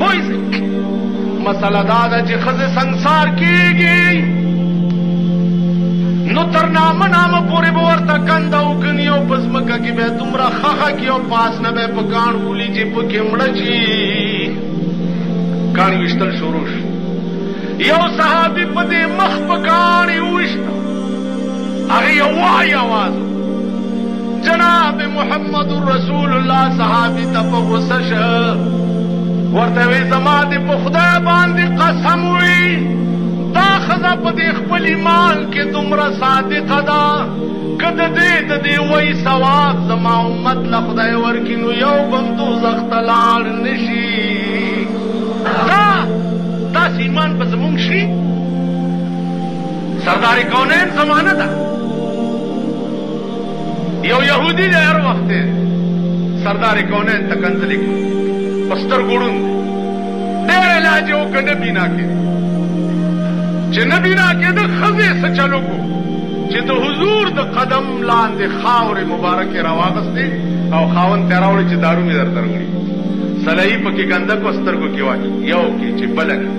بویزک مسله دا ده چې خزه سنگسار کیږي نو تر نامه نامه پورې به ورته کنده وکني او په ځمکه کې به دومره خخه کې او پاس نه به په کاڼ ولي چې په کې مړه شي کاڼي ویشتل شروع شو یو صحابي په دې مخ په کاڼي وویشت هغه یو وایي اواز جناب محمد رسول الله صحابي ته په غوسه شه ورته وی زما دې په خدای باندې قسم وی دا خزه په دې خپل ایمان کې دومره صادقه ده کده دې د دې وای ثواب زما امت له خدای ورکینو یو بم دوزخ ته لاړ نشي دا داسې ایمان به زمونږ شي سردار کونین زمانه ده یو یهودي دی هر وخت سردار کونین ته کنځلې کوي په سترګو ړوند دی ډېر علاج یې وکړ نه بینا کېده چې نه بینا کېده ښځې یې څه چل وکړو چې د حضور د قدم لاندې خاورې مبارکې راواغستې او خاوند ته یې راوړې چې دارو مې درته راوړي سلایي پکې ګنده کړه سترګو کې واچوه یو کې چې بله کې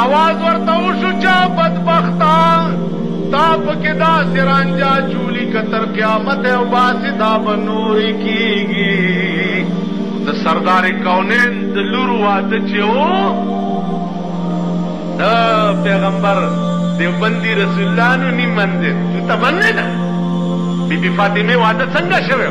آواز ورته وشو چا بدبخته تا پکې داسې رانجا چولي که تر قیامته وباسې دا به نورې کېږي د سردار کونین د لور واده چې و د پیغمبر دیوبندي رسول الله نو نیم منځ ته مننه بی بی فاطمه واده څنګه شوی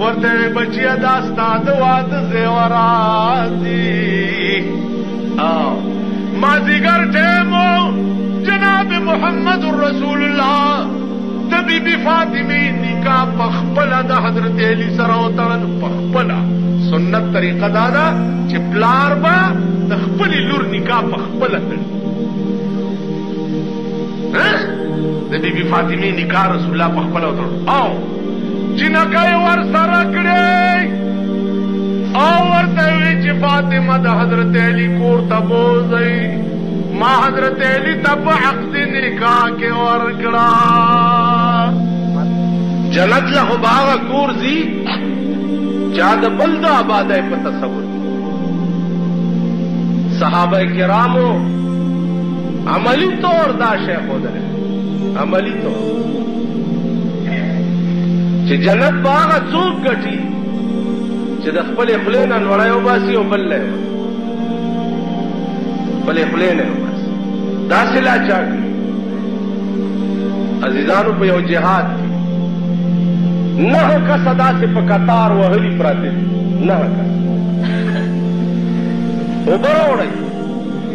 ورته بچیا دا ستاد واد زیورات دی او ما زیګر ټیمو جناب محمد رسول الله د بی بی فاطمه نکاح په خپل د حضرت علی سره وتړل په خپل سنت طریقه دا ده چې پلار با د خپل لور نکاح په خپل تړي د بی بی فاطمه نکاح رسول الله په خپل وتړل او جینکۍ ورسره کړې او ورته وی چې فاطمه د حضرت علی کور ته بوځي ما حضرت علی ته په عقد نکاح کې ورکړه جنت له باغ کور زی چا د بل د آبادای په تصور صحابه کرامو عملی طور دا شیخ ودره عملی طور چې جنت به هغه څوک ګټي چې د خپل خلې نه نړۍ وباسي او بل لای خپل خلې نه وباسي دا سلا چا عزیزانو په یو جهاد کې نه کا صدا سے په قطار وهلي پراته نه کا وبروړی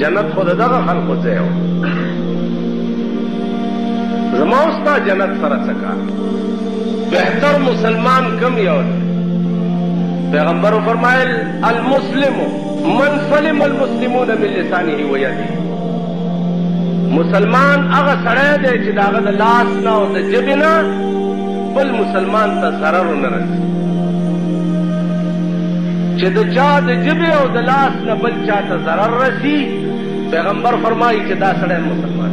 جنت خو د دغه خلکو ځای و زما او ستا جنت سره څه کار بهتر مسلمان کم یو دی پیغمبر فرمایل المسلم من سلم المسلمون من لسانه و یده مسلمان هغه سړی دی چې د هغه د لاس نه او د ژبې نه بل مسلمان ته ضرر ونه رسي چې د چا د جبې او د لاس نه بل چا ته ضرر رسي پیغمبر فرمایي چې دا سړی مسلمان